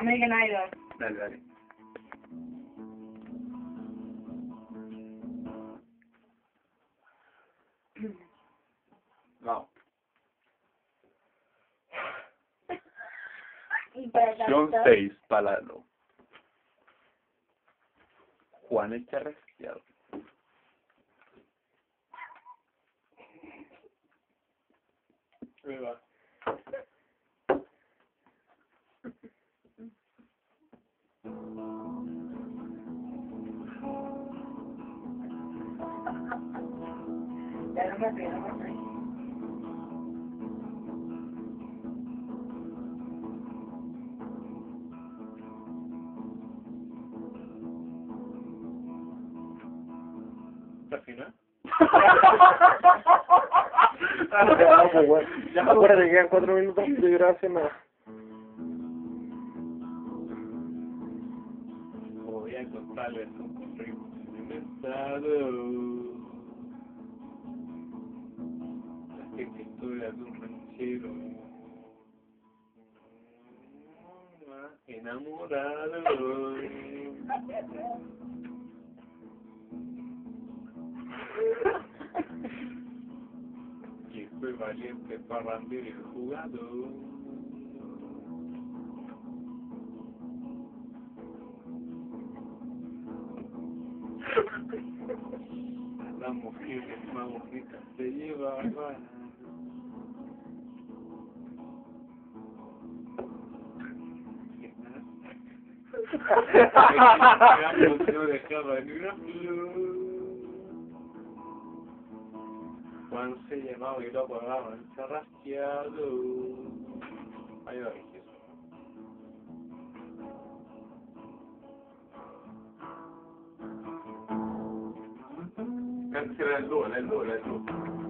American Idol. Dale, dale. Vamos. Y para Opción cantar, 6, palalo. Juan. Ahí va. Ya no me no me río. ¿Está final? Ya, que quedan cuatro minutos de gracia más. Voy a contarles un ritmo inventado. La historia de un ranchero enamorado. Que fue valiente, parrandero y jugador. La mujer es más bonita se una flor. Juan se llamaba y lo apagaban charrasqueado. Ahí Cancela el dúo, el dúo, el dúo.